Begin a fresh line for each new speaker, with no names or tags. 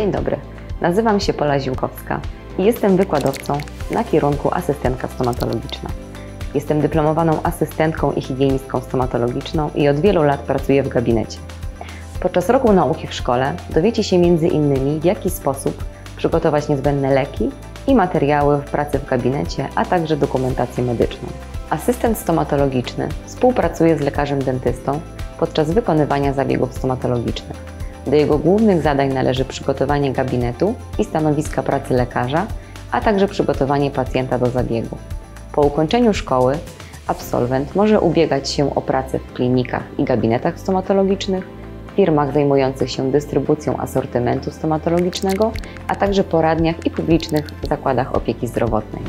Dzień dobry, nazywam się Pola Ziłkowska i jestem wykładowcą na kierunku asystentka stomatologiczna. Jestem dyplomowaną asystentką i higienistką stomatologiczną i od wielu lat pracuję w gabinecie. Podczas roku nauki w szkole dowiecie się m.in. w jaki sposób przygotować niezbędne leki i materiały w pracy w gabinecie, a także dokumentację medyczną. Asystent stomatologiczny współpracuje z lekarzem dentystą podczas wykonywania zabiegów stomatologicznych. Do jego głównych zadań należy przygotowanie gabinetu i stanowiska pracy lekarza, a także przygotowanie pacjenta do zabiegu. Po ukończeniu szkoły absolwent może ubiegać się o pracę w klinikach i gabinetach stomatologicznych, firmach zajmujących się dystrybucją asortymentu stomatologicznego, a także poradniach i publicznych zakładach opieki zdrowotnej.